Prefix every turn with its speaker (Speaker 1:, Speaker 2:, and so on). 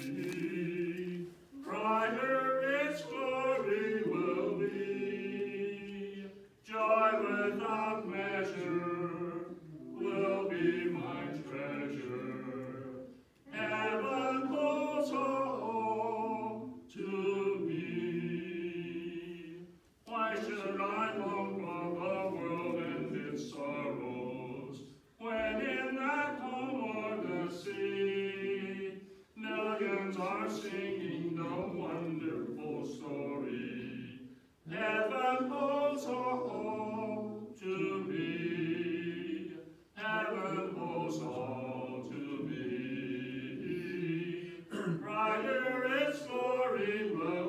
Speaker 1: Mm-hmm. Amen.